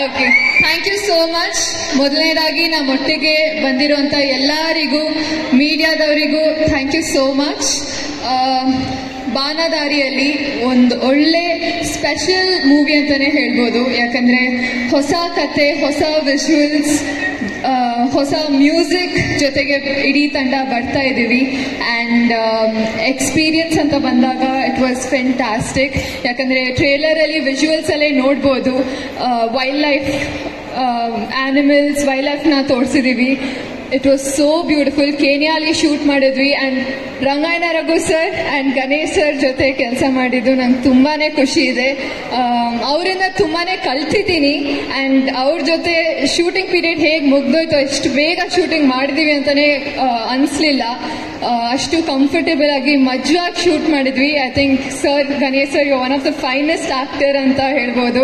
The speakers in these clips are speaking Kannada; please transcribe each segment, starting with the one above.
Okay thank you so much ಮೊದಲನೇದಾಗಿ ನಮ್ಮೊಟ್ಟಿಗೆ ಬಂದಿರುವಂಥ ಎಲ್ಲರಿಗೂ, ಮೀಡಿಯಾದವರಿಗೂ ಥ್ಯಾಂಕ್ ಯು ಸೋ ಮಚ್ ಬಾನದಾರಿಯಲ್ಲಿ ಒಂದು ಒಳ್ಳೆ ಸ್ಪೆಷಲ್ ಮೂವಿ ಅಂತಾನೆ ಹೇಳ್ಬೋದು. ಯಾಕಂದ್ರೆ ಹೊಸ ಕತೆ, ಹೊಸ ವಿಜುವಲ್ಸ್ ಹೊಸ ಮ್ಯೂಸಿಕ್ ಜೊತೆಗೆ ಇಡೀ ತಂಡ ಬರ್ತಾ ಇದ್ದೀವಿ. ಆ್ಯಂಡ್ ಎಕ್ಸ್ಪೀರಿಯನ್ಸ್ ಅಂತ ಬಂದಾಗ ಇಟ್ ವಾಸ್ ಫೆಂಟಾಸ್ಟಿಕ್ ಯಾಕಂದರೆ ಟ್ರೇಲರಲ್ಲಿ ವಿಜುವಲ್ಸ್ ಅಲ್ಲೇ ನೋಡ್ಬೋದು. ವೈಲ್ಡ್ ಲೈಫ್ ಆ್ಯನಿಮಲ್ಸ್ ವೈಲ್ಡ್ ಲೈಫ್ನ ತೋರಿಸಿದ್ದೀವಿ ಇಟ್ ವಾಸ್ ಸೋ ಬ್ಯೂಟಿಫುಲ್ ಕೇನಿಯಾಲಿ ಶೂಟ್ ಮಾಡಿದ್ವಿ and Rangayana Raghu sir and Ganesh sir ಜೊತೆ ಕೆಲಸ ಮಾಡಿದ್ದು. ನಂಗೆ ತುಂಬಾ ಖುಷಿ ಇದೆ. ಅವರಿಂದ ತುಂಬಾ ಕಲ್ತಿದ್ದೀನಿ ಆ್ಯಂಡ್ ಅವ್ರ ಜೊತೆ ಶೂಟಿಂಗ್ ಪೀರಿಯಡ್ ಹೇಗೆ ಮುಗ್ದೋಯ್ತು, ಎಷ್ಟು ಬೇಗ ಶೂಟಿಂಗ್ ಮಾಡಿದೀವಿ ಅಂತಲೇ ಅನಿಸ್ಲಿಲ್ಲ. ಅಷ್ಟು ಕಂಫರ್ಟೇಬಲ್ ಆಗಿ ಮಜವಾಗಿ ಶೂಟ್ ಮಾಡಿದ್ವಿ. I think sir Ganesh sir you one of the finest actor ಅಂತ ಹೇಳ್ಬೋದು.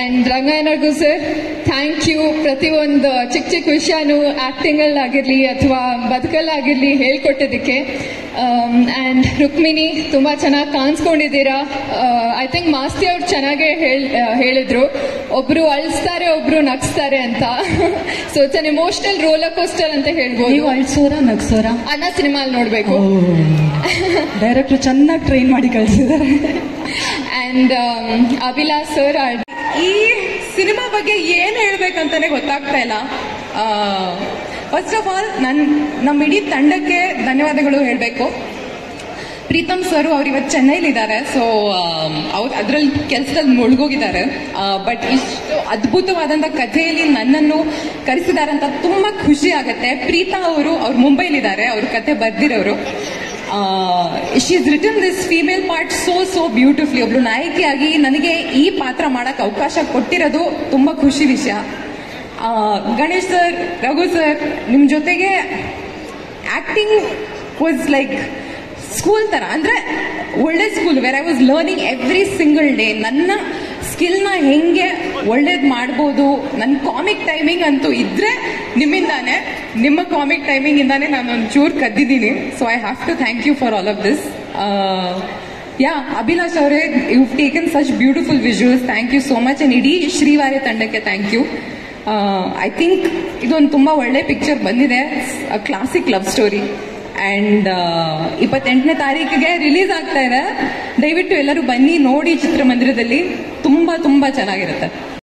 ಆ್ಯಂಡ್ ರಂಗಾಯಣಗೂ ಸರ್ ಥ್ಯಾಂಕ್ ಯು ಪ್ರತಿಯೊಂದು ಚಿಕ್ಕ ಚಿಕ್ಕ ವಿಷಯನೂ ಆ್ಯಕ್ಟಿಂಗಲ್ಲಿ ಆಗಿರಲಿ ಅಥವಾ ಬದುಕಲ್ಲಾಗಿರಲಿ ಹೇಳ್ಕೊಟ್ಟಿದ್ದಕ್ಕೆ ಆ್ಯಂಡ್ ರುಕ್ಮಿಣಿ ತುಂಬ ಚೆನ್ನಾಗಿ ಕಾಣಿಸ್ಕೊಂಡಿದ್ದೀರಾ? ಐ ಥಿಂಕ್ ಮಾಸ್ತಿ ಅವ್ರು ಚೆನ್ನಾಗೇ ಹೇಳ್ ಹೇಳಿದ್ರು. ಒಬ್ರು ಅಳಿಸ್ತಾರೆ ಒಬ್ರು ನಗ್ಸ್ತಾರೆ ಅಂತ. So it's an emotional roller coaster ಅಂತ ಹೇಳ್ಬೋದು. ನೀವು ಅಳ್ಸೋರ ನಗ್ಸೋರ? ಅನ್ನ ಸಿನಿಮಾ ನೋಡಬೇಕು. ಡೈರೆಕ್ಟ್ರು ಚೆನ್ನಾಗಿ ಟ್ರೈನ್ ಮಾಡಿ ಕಳಿಸಿದ್ದಾರೆ. ಆ್ಯಂಡ್ ಅಭಿಲಾಷ್ ಸರ್ ಈ ಸಿನಿಮಾ ಬಗ್ಗೆ ಏನ್ ಹೇಳ್ಬೇಕಂತಾನೆ ಗೊತ್ತಾಗ್ತಾ ಇಲ್ಲ. ಫಸ್ಟ್ ಆಫ್ ಆಲ್ ನನ್ ನಮ್ಮ ಇಡೀ ತಂಡಕ್ಕೆ ಧನ್ಯವಾದಗಳು ಹೇಳಬೇಕು. ಪ್ರೀತಮ್ ಸರ್ ಅವ್ರು ಇವತ್ತು ಚೆನ್ನೈಲಿದ್ದಾರೆ ಸೊ ಅವ್ರು ಅದರಲ್ಲಿ ಕೆಲಸದಲ್ಲಿ ಮುಳುಗೋಗಿದ್ದಾರೆ. ಬಟ್ ಇಷ್ಟು ಅದ್ಭುತವಾದಂಥ ಕಥೆಯಲ್ಲಿ ನನ್ನನ್ನು ಕರೆಸಿದ್ದಾರೆ ಅಂತ ತುಂಬ ಖುಷಿ ಆಗುತ್ತೆ. ಪ್ರೀತಾ ಅವರು ಅವ್ರು ಮುಂಬೈಲಿದ್ದಾರೆ, ಅವ್ರ ಕತೆ ಬರ್ದಿರೋರು. She is return this female part so so beautifully ಒಬ್ಳು ನಾಯಕಿಯಾಗಿ ನನಗೆ ಈ ಪಾತ್ರ ಮಾಡಕ್ ಅವಕಾಶ ಕೊಟ್ಟಿರೋದು ತುಂಬಾ ಖುಷಿ ವಿಷಯ. ಗಣೇಶ್ ಸರ್, ರಘು ಸರ್, ನಿಮ್ ಜೊತೆಗೆ ಆಕ್ಟಿಂಗ್ ವಾಸ್ ಲೈಕ್ ಸ್ಕೂಲ್ ತರ. ಅಂದ್ರೆ ಒಳ್ಳೆ school where I was learning every single day ನನ್ನ ಸ್ಕಿಲ್ನ ಹೆಂಗೆ ಒಳ್ಳೇದು ಮಾಡ್ಬೋದು? ನನ್ನ ಕಾಮಿಕ್ ಟೈಮಿಂಗ್ ಅಂತೂ ಇದ್ರೆ ನಿಮ್ಮಿಂದಾನೆ, ನಿಮ್ಮ ಕಾಮಿಕ್ ಟೈಮಿಂಗ್ ಇಂದಾನೆ ನಾನು ಒಂಚೂರು ಕದ್ದಿದ್ದೀನಿ so I have to thank you for all of this yeah, Abhilash ಅವರೇ you taken such beautiful visuals thank you so much and ಇಡೀ ಶ್ರೀವಾರ್ಯ ತಂಡಕ್ಕೆ ಥ್ಯಾಂಕ್ ಯು ಐ ಥಿಂಕ್ ಇದೊಂದು ತುಂಬಾ ಒಳ್ಳೆ ಪಿಕ್ಚರ್ ಬಂದಿದೆ. ಕ್ಲಾಸಿಕ್ ಲವ್ ಸ್ಟೋರಿ ಅಂಡ್ ಇಪ್ಪತ್ತೆಂಟನೇ ತಾರೀಕಿಗೆ ರಿಲೀಸ್ ಆಗ್ತಾ ಇದೆ. ದಯವಿಟ್ಟು ಎಲ್ಲರೂ ಬನ್ನಿ, ನೋಡಿ ಚಿತ್ರಮಂದಿರದಲ್ಲಿ. ತುಂಬಾ ತುಂಬಾ ಚೆನ್ನಾಗಿರುತ್ತೆ.